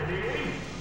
Ready?